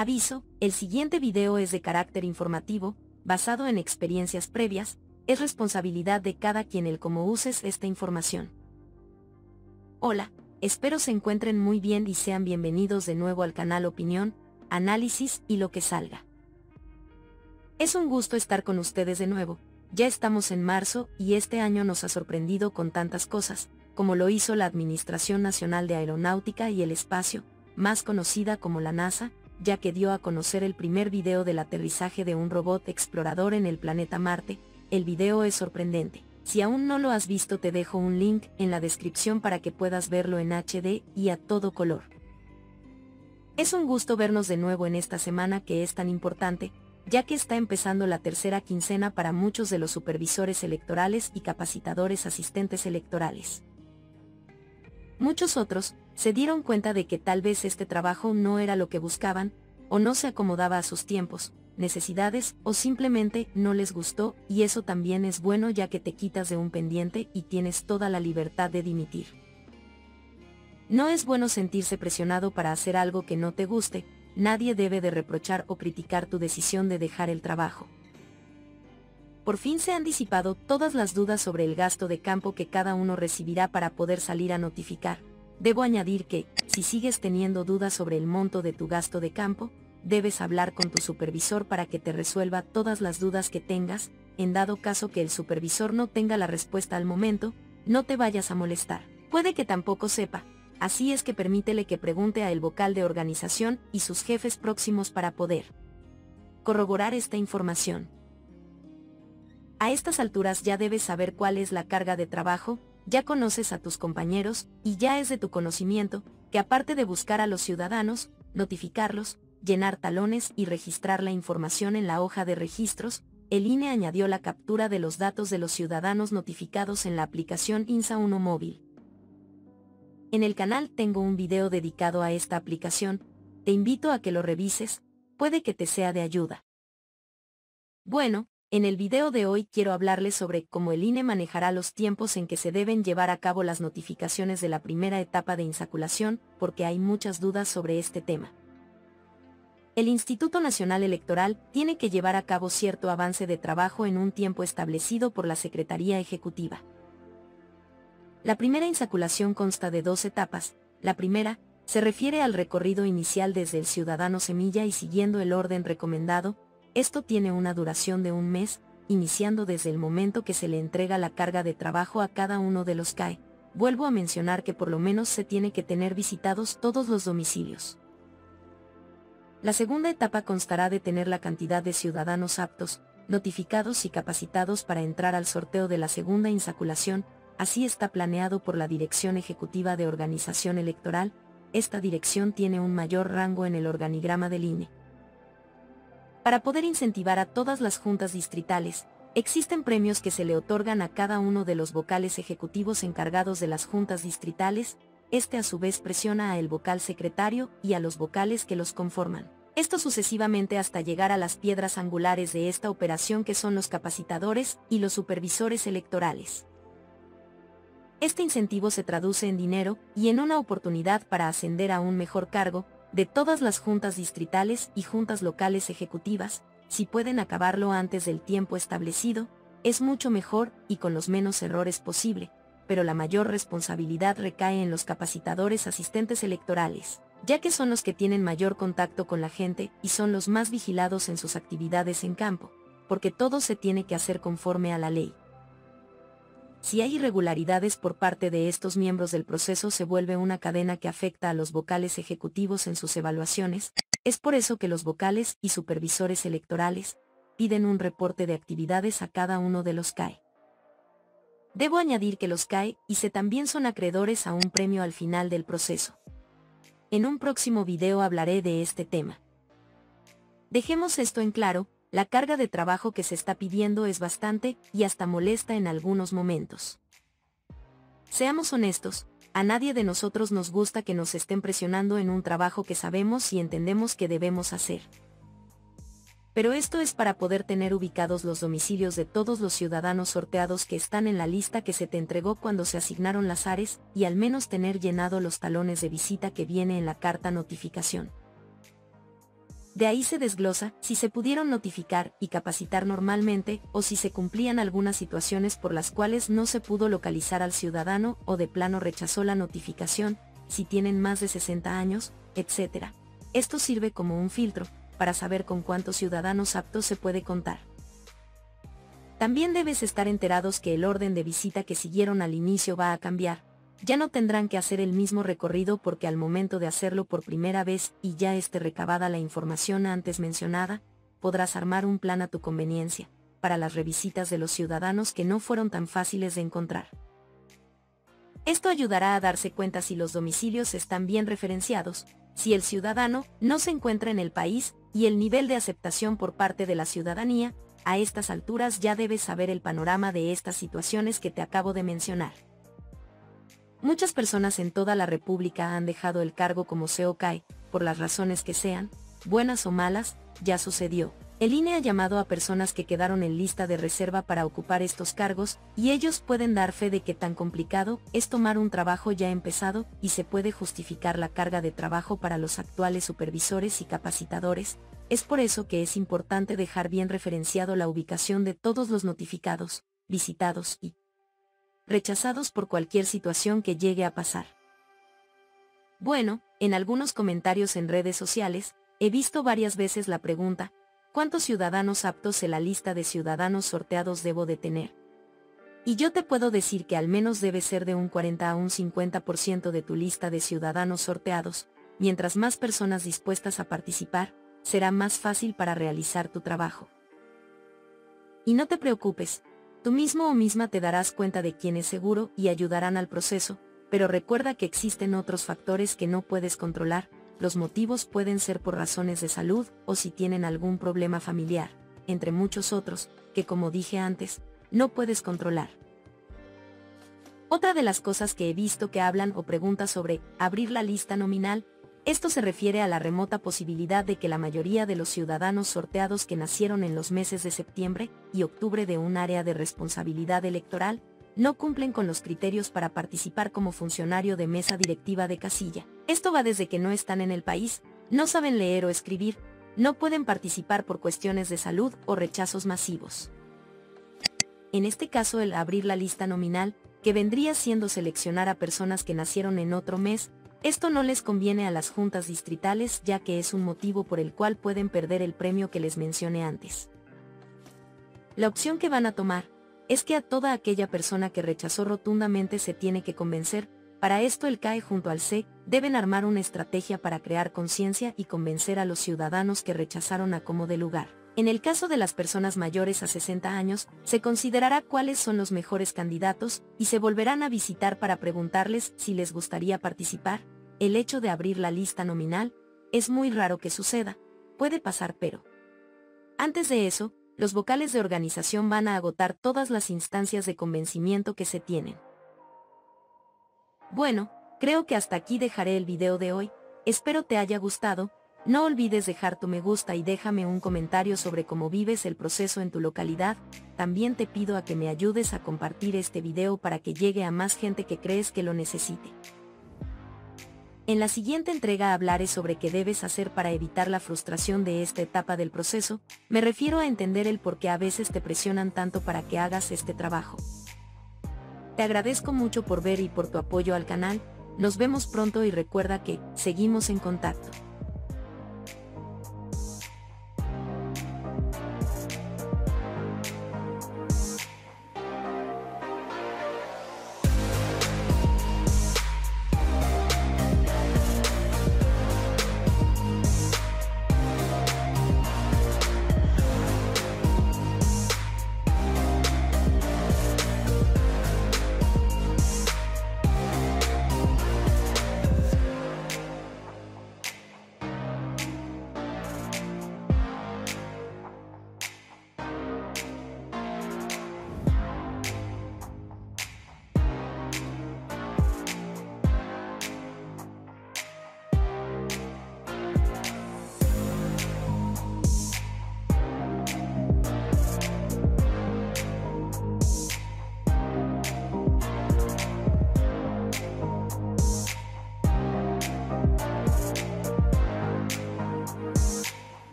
Aviso, el siguiente video es de carácter informativo, basado en experiencias previas, es responsabilidad de cada quien el cómo uses esta información. Hola, espero se encuentren muy bien y sean bienvenidos de nuevo al canal Opinión, Análisis y lo que salga. Es un gusto estar con ustedes de nuevo, ya estamos en marzo y este año nos ha sorprendido con tantas cosas, como lo hizo la Administración Nacional de Aeronáutica y el Espacio, más conocida como la NASA, ya que dio a conocer el primer video del aterrizaje de un robot explorador en el planeta Marte, el video es sorprendente. Si aún no lo has visto te dejo un link en la descripción para que puedas verlo en HD y a todo color. Es un gusto vernos de nuevo en esta semana que es tan importante, ya que está empezando la tercera quincena para muchos de los supervisores electorales y capacitadores asistentes electorales. Muchos otros, se dieron cuenta de que tal vez este trabajo no era lo que buscaban, o no se acomodaba a sus tiempos, necesidades, o simplemente no les gustó, y eso también es bueno ya que te quitas de un pendiente y tienes toda la libertad de dimitir. No es bueno sentirse presionado para hacer algo que no te guste, nadie debe de reprochar o criticar tu decisión de dejar el trabajo. Por fin se han disipado todas las dudas sobre el gasto de campo que cada uno recibirá para poder salir a notificar, Debo añadir que, si sigues teniendo dudas sobre el monto de tu gasto de campo, debes hablar con tu supervisor para que te resuelva todas las dudas que tengas, en dado caso que el supervisor no tenga la respuesta al momento, no te vayas a molestar. Puede que tampoco sepa, así es que permítele que pregunte a el vocal de organización y sus jefes próximos para poder corroborar esta información. A estas alturas ya debes saber cuál es la carga de trabajo, ya conoces a tus compañeros, y ya es de tu conocimiento, que aparte de buscar a los ciudadanos, notificarlos, llenar talones y registrar la información en la hoja de registros, el INE añadió la captura de los datos de los ciudadanos notificados en la aplicación INSA 1 móvil. En el canal tengo un video dedicado a esta aplicación, te invito a que lo revises, puede que te sea de ayuda. Bueno, en el video de hoy quiero hablarles sobre cómo el INE manejará los tiempos en que se deben llevar a cabo las notificaciones de la primera etapa de insaculación, porque hay muchas dudas sobre este tema. El Instituto Nacional Electoral tiene que llevar a cabo cierto avance de trabajo en un tiempo establecido por la Secretaría Ejecutiva. La primera insaculación consta de dos etapas. La primera, se refiere al recorrido inicial desde el ciudadano semilla y siguiendo el orden recomendado, esto tiene una duración de un mes, iniciando desde el momento que se le entrega la carga de trabajo a cada uno de los CAE. Vuelvo a mencionar que por lo menos se tiene que tener visitados todos los domicilios. La segunda etapa constará de tener la cantidad de ciudadanos aptos, notificados y capacitados para entrar al sorteo de la segunda insaculación, así está planeado por la Dirección Ejecutiva de Organización Electoral, esta dirección tiene un mayor rango en el organigrama del INE. Para poder incentivar a todas las juntas distritales, existen premios que se le otorgan a cada uno de los vocales ejecutivos encargados de las juntas distritales, este a su vez presiona a el vocal secretario y a los vocales que los conforman. Esto sucesivamente hasta llegar a las piedras angulares de esta operación que son los capacitadores y los supervisores electorales. Este incentivo se traduce en dinero y en una oportunidad para ascender a un mejor cargo, de todas las juntas distritales y juntas locales ejecutivas, si pueden acabarlo antes del tiempo establecido, es mucho mejor y con los menos errores posible, pero la mayor responsabilidad recae en los capacitadores asistentes electorales, ya que son los que tienen mayor contacto con la gente y son los más vigilados en sus actividades en campo, porque todo se tiene que hacer conforme a la ley. Si hay irregularidades por parte de estos miembros del proceso se vuelve una cadena que afecta a los vocales ejecutivos en sus evaluaciones, es por eso que los vocales y supervisores electorales piden un reporte de actividades a cada uno de los CAE. Debo añadir que los CAE y se también son acreedores a un premio al final del proceso. En un próximo video hablaré de este tema. Dejemos esto en claro, la carga de trabajo que se está pidiendo es bastante y hasta molesta en algunos momentos. Seamos honestos, a nadie de nosotros nos gusta que nos estén presionando en un trabajo que sabemos y entendemos que debemos hacer. Pero esto es para poder tener ubicados los domicilios de todos los ciudadanos sorteados que están en la lista que se te entregó cuando se asignaron las ARES, y al menos tener llenado los talones de visita que viene en la carta notificación. De ahí se desglosa si se pudieron notificar y capacitar normalmente o si se cumplían algunas situaciones por las cuales no se pudo localizar al ciudadano o de plano rechazó la notificación, si tienen más de 60 años, etc. Esto sirve como un filtro, para saber con cuántos ciudadanos aptos se puede contar. También debes estar enterados que el orden de visita que siguieron al inicio va a cambiar, ya no tendrán que hacer el mismo recorrido porque al momento de hacerlo por primera vez y ya esté recabada la información antes mencionada, podrás armar un plan a tu conveniencia, para las revisitas de los ciudadanos que no fueron tan fáciles de encontrar. Esto ayudará a darse cuenta si los domicilios están bien referenciados, si el ciudadano no se encuentra en el país y el nivel de aceptación por parte de la ciudadanía, a estas alturas ya debes saber el panorama de estas situaciones que te acabo de mencionar. Muchas personas en toda la República han dejado el cargo como se cae, por las razones que sean, buenas o malas, ya sucedió. El INE ha llamado a personas que quedaron en lista de reserva para ocupar estos cargos, y ellos pueden dar fe de que tan complicado es tomar un trabajo ya empezado, y se puede justificar la carga de trabajo para los actuales supervisores y capacitadores, es por eso que es importante dejar bien referenciado la ubicación de todos los notificados, visitados y rechazados por cualquier situación que llegue a pasar. Bueno, en algunos comentarios en redes sociales, he visto varias veces la pregunta, ¿cuántos ciudadanos aptos en la lista de ciudadanos sorteados debo de tener? Y yo te puedo decir que al menos debe ser de un 40 a un 50% de tu lista de ciudadanos sorteados, mientras más personas dispuestas a participar, será más fácil para realizar tu trabajo. Y no te preocupes, Tú mismo o misma te darás cuenta de quién es seguro y ayudarán al proceso, pero recuerda que existen otros factores que no puedes controlar, los motivos pueden ser por razones de salud o si tienen algún problema familiar, entre muchos otros, que como dije antes, no puedes controlar. Otra de las cosas que he visto que hablan o preguntan sobre abrir la lista nominal esto se refiere a la remota posibilidad de que la mayoría de los ciudadanos sorteados que nacieron en los meses de septiembre y octubre de un área de responsabilidad electoral, no cumplen con los criterios para participar como funcionario de mesa directiva de casilla. Esto va desde que no están en el país, no saben leer o escribir, no pueden participar por cuestiones de salud o rechazos masivos. En este caso el abrir la lista nominal, que vendría siendo seleccionar a personas que nacieron en otro mes, esto no les conviene a las juntas distritales ya que es un motivo por el cual pueden perder el premio que les mencioné antes. La opción que van a tomar es que a toda aquella persona que rechazó rotundamente se tiene que convencer, para esto el CAE junto al C deben armar una estrategia para crear conciencia y convencer a los ciudadanos que rechazaron a como de lugar. En el caso de las personas mayores a 60 años, se considerará cuáles son los mejores candidatos y se volverán a visitar para preguntarles si les gustaría participar. El hecho de abrir la lista nominal es muy raro que suceda, puede pasar pero. Antes de eso, los vocales de organización van a agotar todas las instancias de convencimiento que se tienen. Bueno, creo que hasta aquí dejaré el video de hoy, espero te haya gustado, no olvides dejar tu me gusta y déjame un comentario sobre cómo vives el proceso en tu localidad, también te pido a que me ayudes a compartir este video para que llegue a más gente que crees que lo necesite. En la siguiente entrega hablaré sobre qué debes hacer para evitar la frustración de esta etapa del proceso, me refiero a entender el por qué a veces te presionan tanto para que hagas este trabajo. Te agradezco mucho por ver y por tu apoyo al canal, nos vemos pronto y recuerda que, seguimos en contacto.